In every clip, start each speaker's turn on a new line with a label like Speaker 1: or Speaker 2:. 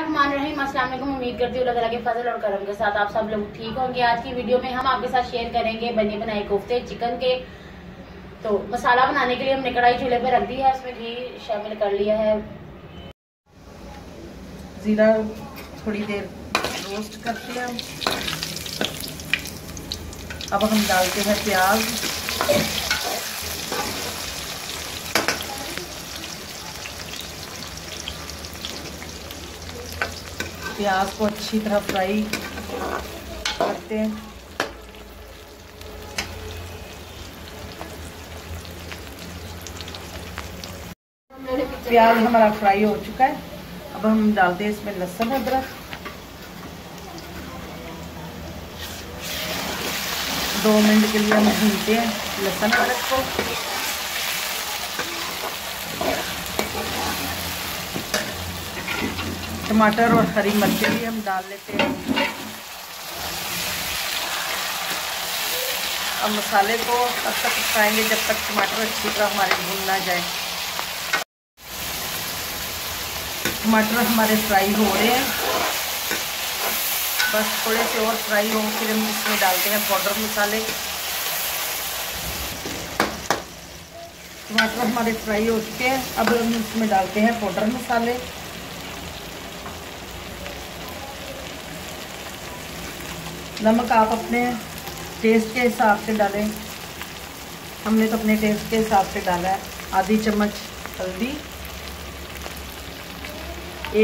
Speaker 1: अस्सलाम उम्मीद करती हूँ अल्लाह के फजल और करम के साथ आप सब लोग ठीक होंगे। आज की वीडियो में हम आपके साथ शेयर करेंगे बने बनाए कोफ्ते चिकन के। तो मसाला बनाने के लिए हमने कढ़ाई चूल्हे पे रख दी है, उसमें घी शामिल कर लिया है।
Speaker 2: ज़ीरा थोड़ी देर रोस्ट करते हैं अब हम डालते हैं प्याज। प्याज को अच्छी तरह फ्राई करते हैं। प्याज हमारा फ्राई हो चुका है। अब हम डालते हैं इसमें लहसुन अदरक। दो मिनट के लिए हम भूनते हैं लहसुन अदरक को। टमाटर और हरी मिर्चें भी हम डाल लेते हैं। अब मसाले को तब तक पकाएँगे जब तक टमाटर अच्छी तरह हमारे भून ना जाए। टमाटर हमारे फ्राई हो रहे हैं। बस थोड़े से और फ्राई हो, फिर हम इसमें डालते हैं पाउडर मसाले। टमाटर हमारे फ्राई हो चुके हैं। अब हम इसमें डालते हैं पाउडर मसाले। नमक आप अपने टेस्ट के हिसाब से डालें। हमने तो अपने टेस्ट के हिसाब से डाला है। आधी चम्मच हल्दी,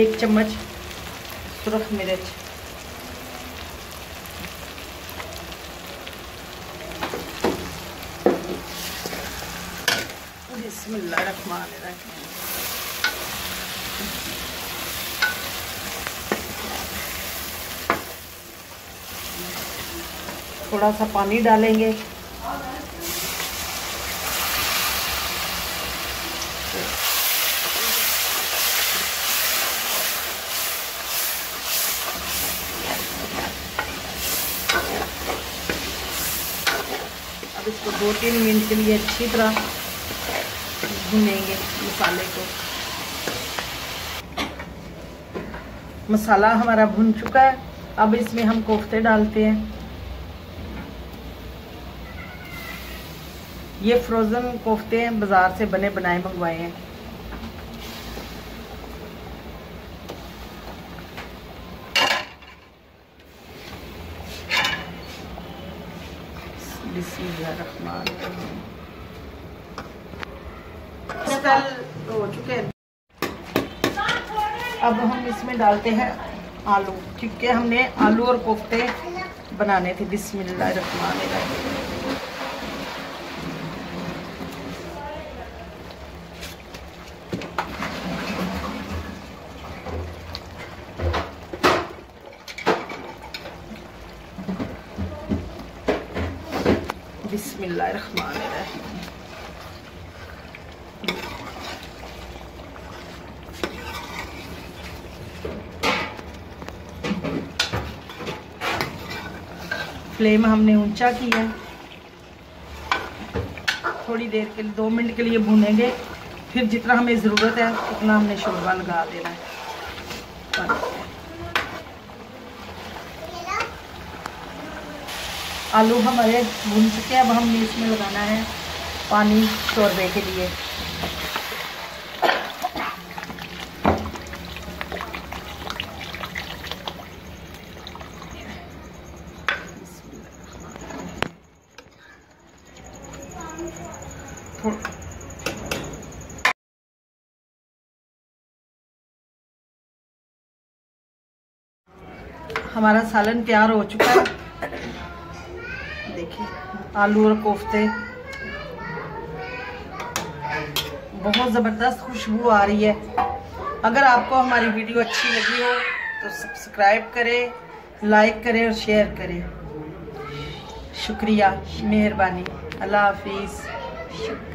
Speaker 2: एक चम्मच सुरख मिर्च। बिस्मिल्लाह रहीम। थोड़ा सा पानी डालेंगे। अब इसको दो तीन मिनट के लिए अच्छी तरह भूनेंगे मसाले को। मसाला हमारा भुन चुका है। अब इसमें हम कोफ्ते डालते हैं। ये फ्रोज़न कोफ्ते हैं बाज़ार से बने बनाए मंगवाए हैं। हो चुके अब हम इसमें डालते हैं आलू। क्योंकि हमने आलू और कोफ्ते बनाने थे। बिस्मिल्लाह रखमान फ्लेम हमने ऊँचा किया। थोड़ी देर के लिए, दो मिनट के लिए भूनेंगे। फिर जितना हमें ज़रूरत है, उतना हमने शोरबा लगा देना है। आलू हमारे भून चुके हैं, अब हमने इसमें लगाना है पानी शोरबे के लिए। हमारा सालन तैयार हो चुका है। देखिए आलू और कोफ्ते। बहुत ज़बरदस्त खुशबू आ रही है। अगर आपको हमारी वीडियो अच्छी लगी हो तो सब्सक्राइब करें लाइक करें और शेयर करें। शुक्रिया, मेहरबानी। अल्लाह हाफिज़।